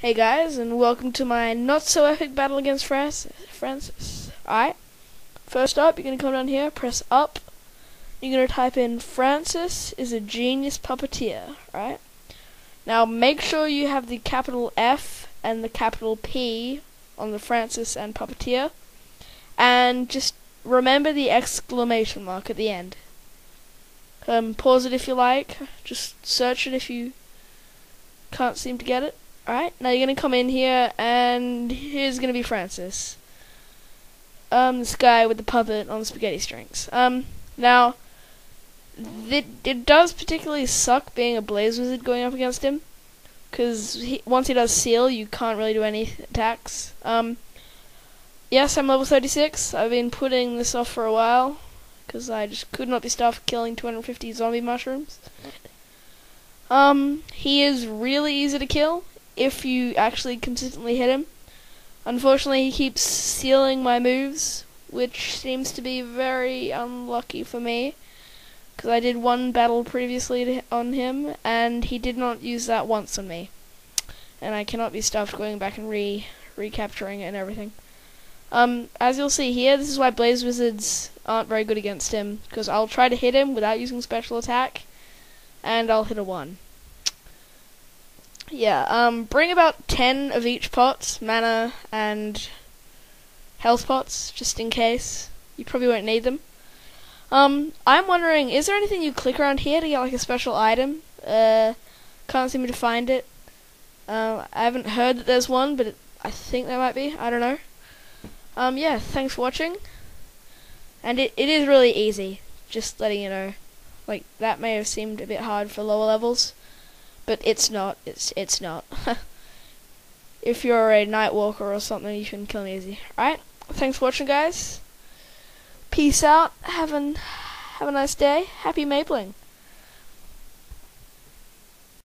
Hey guys, and welcome to my not so epic battle against Francis. Francis. Alright. First up, you're going to come down here, press up. You're going to type in Francis is a genius puppeteer. Right? Now make sure you have the capital F and the capital P on the Francis and puppeteer. And just remember the exclamation mark at the end. Um, pause it if you like. Just search it if you can't seem to get it. Alright, now you're going to come in here, and here's going to be Francis. Um, this guy with the puppet on the spaghetti strings. Um, now, it, it does particularly suck being a Blaze Wizard going up against him. Because once he does Seal, you can't really do any attacks. Um, yes, I'm level 36. I've been putting this off for a while. Because I just could not be stopped killing 250 zombie mushrooms. Um, he is really easy to kill if you actually consistently hit him. Unfortunately, he keeps sealing my moves, which seems to be very unlucky for me. Because I did one battle previously on him, and he did not use that once on me. And I cannot be stuffed going back and re recapturing it and everything. Um, as you'll see here, this is why Blaze Wizards aren't very good against him, because I'll try to hit him without using special attack, and I'll hit a 1. Yeah, um, bring about 10 of each pot, mana and health pots, just in case. You probably won't need them. Um, I'm wondering, is there anything you click around here to get like a special item? Uh, can't seem to find it. Uh, I haven't heard that there's one, but it, I think there might be. I don't know. Um, yeah, thanks for watching. And it, it is really easy, just letting you know. Like, that may have seemed a bit hard for lower levels. But it's not. It's it's not. if you're a night walker or something, you can kill me easy. Alright? Thanks for watching, guys. Peace out. Have, an, have a nice day. Happy mapling.